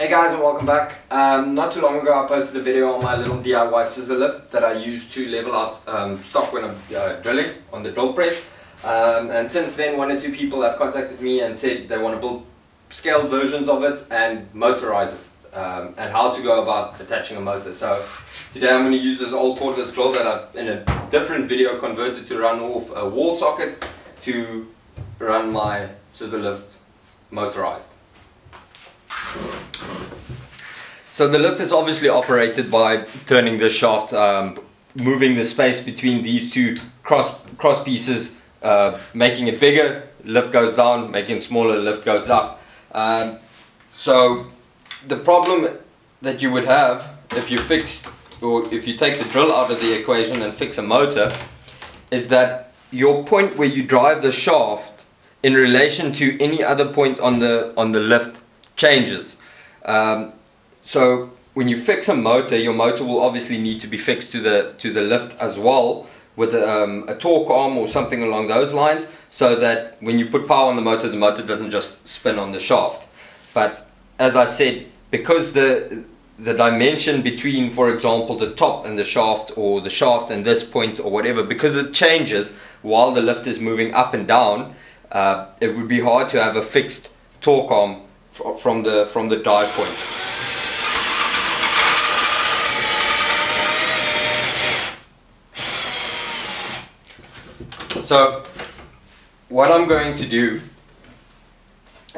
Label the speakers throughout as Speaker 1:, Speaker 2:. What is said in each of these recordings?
Speaker 1: Hey guys and welcome back. Um, not too long ago I posted a video on my little DIY scissor lift that I use to level out um, stock when I'm uh, drilling on the drill press. Um, and since then one or two people have contacted me and said they want to build scaled versions of it and motorize it um, and how to go about attaching a motor. So today I'm going to use this old cordless drill that I in a different video converted to run off a wall socket to run my scissor lift motorized. So the lift is obviously operated by turning the shaft, um, moving the space between these two cross cross pieces, uh, making it bigger. Lift goes down, making it smaller. Lift goes up. Um, so the problem that you would have if you fix or if you take the drill out of the equation and fix a motor is that your point where you drive the shaft in relation to any other point on the on the lift changes. Um, so when you fix a motor, your motor will obviously need to be fixed to the to the lift as well with um, a torque arm or something along those lines so that when you put power on the motor, the motor doesn't just spin on the shaft. But as I said, because the the dimension between, for example, the top and the shaft or the shaft and this point or whatever, because it changes while the lift is moving up and down, uh, it would be hard to have a fixed torque arm from the from the dive point. So what I'm going to do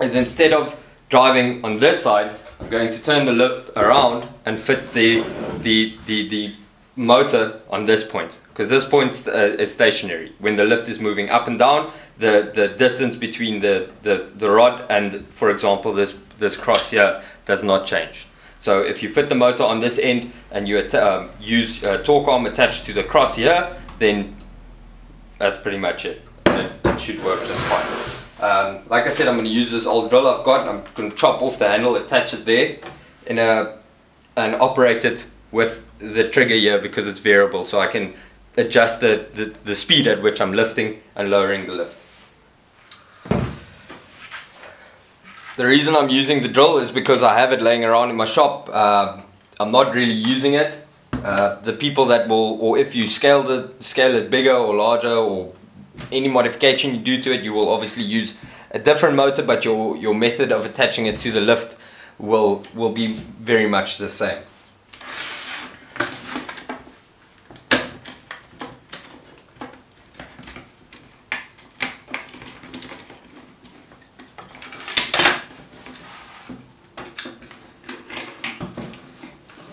Speaker 1: is instead of driving on this side, I'm going to turn the lift around and fit the the the, the motor on this point because this point uh, is stationary. When the lift is moving up and down, the, the distance between the, the, the rod and, for example, this, this cross here does not change. So if you fit the motor on this end and you um, use a torque arm attached to the cross here, then that's pretty much it. It, it should work just fine. Um, like I said, I'm going to use this old drill I've got. I'm going to chop off the handle, attach it there, in a, and operate it with the trigger here because it's variable. So I can adjust the, the, the speed at which I'm lifting and lowering the lift. The reason I'm using the drill is because I have it laying around in my shop. Uh, I'm not really using it. Uh, the people that will, or if you scale the scale it bigger or larger, or any modification you do to it, you will obviously use a different motor, but your your method of attaching it to the lift will will be very much the same.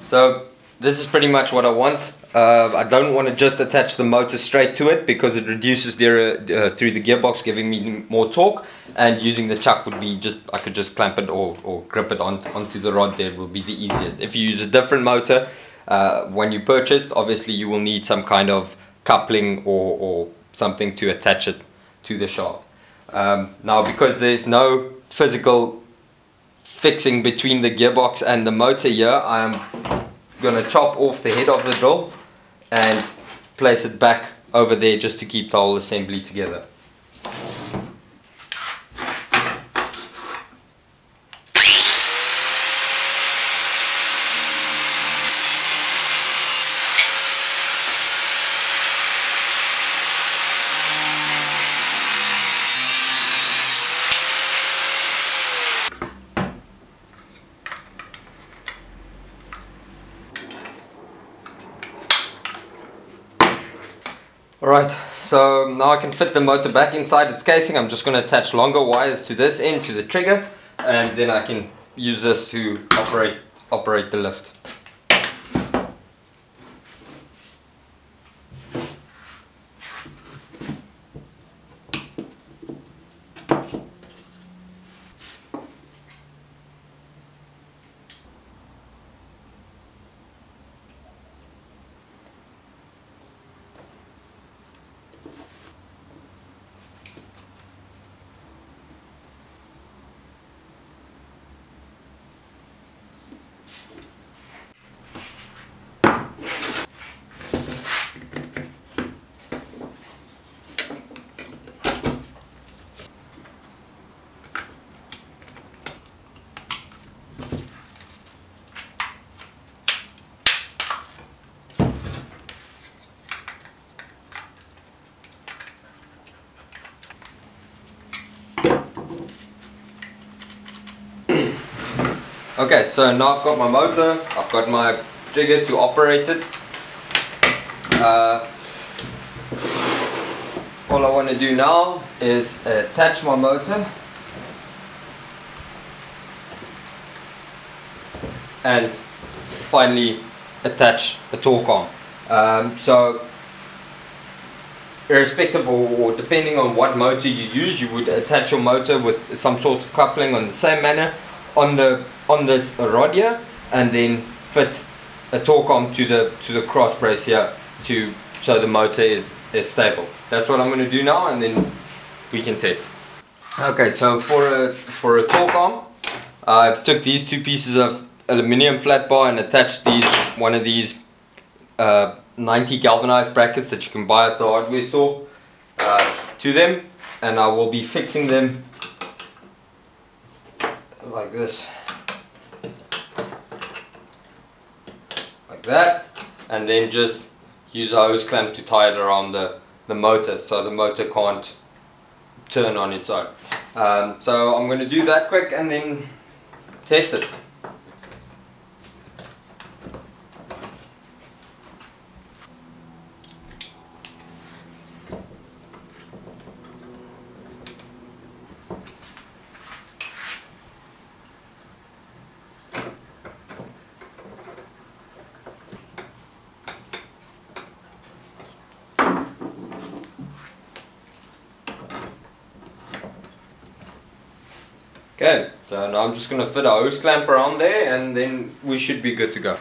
Speaker 1: So this is pretty much what I want. Uh, I don't want to just attach the motor straight to it because it reduces their, uh, through the gearbox giving me more torque and using the chuck would be just I could just clamp it or, or grip it on, onto the rod there will be the easiest. If you use a different motor uh, when you purchase obviously you will need some kind of coupling or, or something to attach it to the shaft. Um, now because there's no physical fixing between the gearbox and the motor here I am going to chop off the head of the drill and place it back over there just to keep the whole assembly together. Alright, so now I can fit the motor back inside its casing. I'm just going to attach longer wires to this end, to the trigger, and then I can use this to operate, operate the lift. Okay, so now I've got my motor, I've got my trigger to operate it. Uh, all I want to do now is attach my motor and finally attach a torque arm. Um, so irrespective or, depending on what motor you use, you would attach your motor with some sort of coupling on the same manner on the on this rod here, and then fit a torque arm to the to the cross brace here to so the motor is is stable. That's what I'm going to do now, and then we can test. Okay, so for a for a torque arm, I've took these two pieces of aluminium flat bar and attached these one of these uh, 90 galvanized brackets that you can buy at the hardware store uh, to them and I will be fixing them like this that and then just use a hose clamp to tie it around the, the motor so the motor can't turn on its own. Um, so I'm going to do that quick and then test it Okay, so now I'm just going to fit a hose clamp around there and then we should be good to go.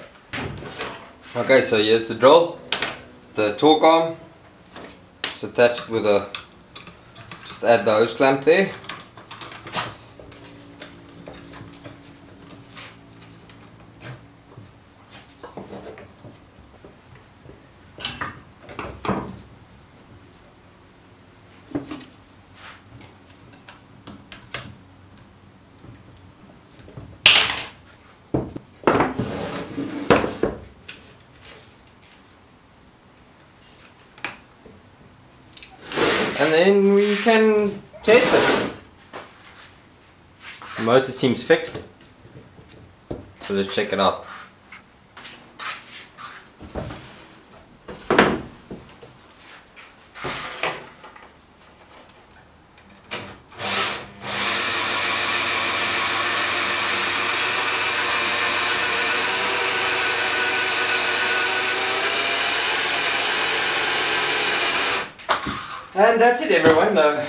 Speaker 1: Okay, so here's the drill, the torque arm, just attached with a, just add the hose clamp there. And then we can test it. The motor seems fixed, so let's check it out. And that's it everyone, the,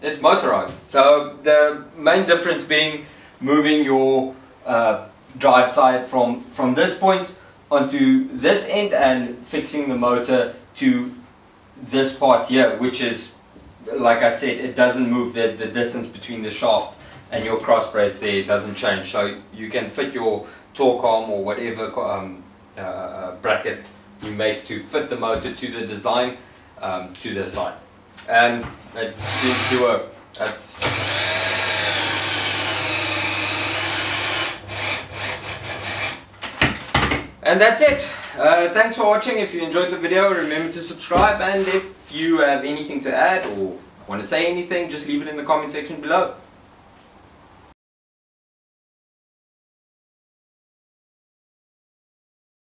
Speaker 1: it's motorized. So the main difference being moving your uh, drive side from, from this point onto this end and fixing the motor to this part here which is like I said it doesn't move the, the distance between the shaft and your cross brace there doesn't change so you can fit your torque arm or whatever um, uh bracket you make to fit the motor to the design um, to the side. And it seems to work. That's and that's it. Uh, thanks for watching. If you enjoyed the video, remember to subscribe. And if you have anything to add or want to say anything, just leave it in the comment section below.